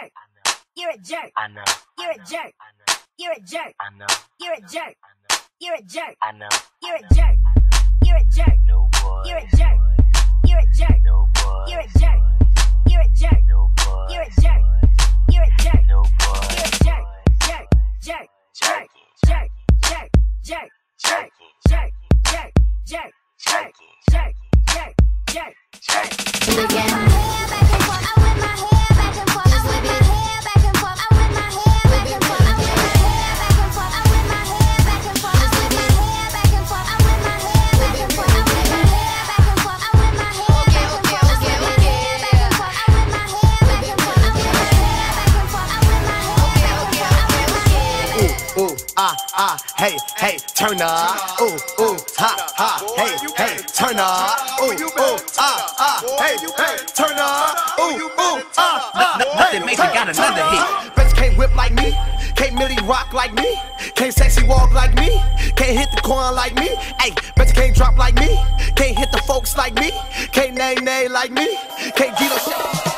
jerk. You're a jerk. I know. You're a jerk. I know. You're a jerk. I know. You're a jerk. I know. You're a jerk. I know. You're a jerk. You're a jerk. No boy. You're a jerk. You're a jerk. No boy. You're a jerk. You're a jerk. No boy. You're a jerk. You're a jerk. No boy. You're a jerk. Jerk. Jerk. Jerk. Jerk. Jerk. Jerk. Jerk. Jerk. Jerk. Jerk. Jerk. Jerk. Jerk. Jerk. Jerk. Do it ah, ah, hey, hey, turn up. Ooh, ooh, ha, ha, hey, hey, turn up. Ooh, ooh, ah, ah, hey, hey, turn up. Ooh, ooh, ah, ah, Nothing makes it got another hit. Bitch can't whip like me, can't Millie rock like me, can't sexy walk like me, can't hit the quan like me. Hey, bitch can't drop like me, can't hit the folks like me, can't nae nae like me, can't get a shit.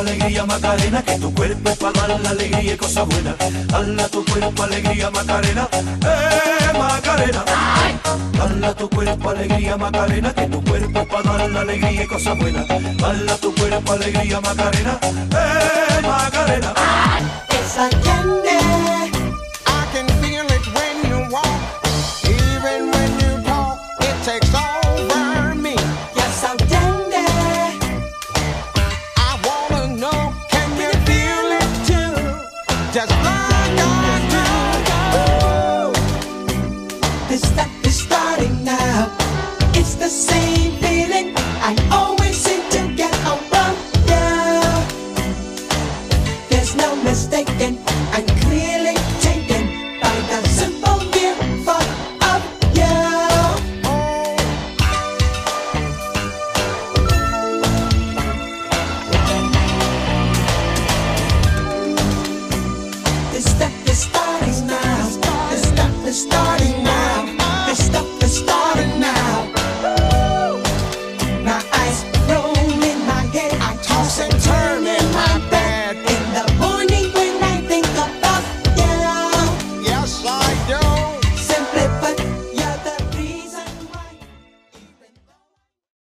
Alegría Macarena, que tu cuerpo es para dar la alegría y cosas buenas. Hala tu cuerpo alegría Macarena, eh Macarena. Hala tu cuerpo alegría Macarena, que tu cuerpo es para dar la alegría y cosas buenas. Hala tu cuerpo alegría Macarena, eh This is starting now. It's the same feeling I always seem to get around you. There's no mistaking, I'm clearly